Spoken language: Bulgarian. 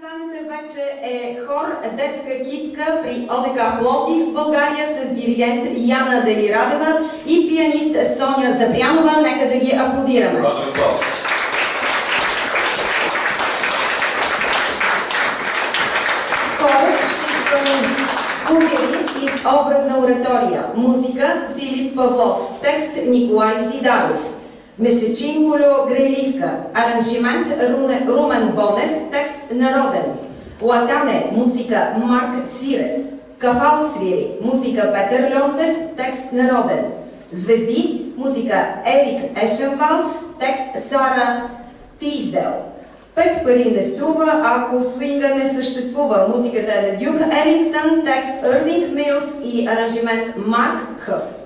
сцената вече е хор Детска китка при ОДК Пловдив, България с диригент Яна Делирадева и пианист Соня Запрянова. Нека да ги аплодираме. Хорът ще изпълни из обрадна оратория. Музика Филип Павлов. Текст Николай Зидаров. Месечин Колю Грейливка. Аранжимент Румен Бонев. Текст Народен. Латане. Музика Марк Сирет. Кафал свири. Музика Петър Льонтев. Текст Народен. Звезди. Музика Ерик Ешенвалц. Текст Сара Тиздел. Пет пари не струва, ако свинга не съществува. Музиката е на Дюк Ерингтън, текст Ирвинг Милс и аранжимент Марк Хъв.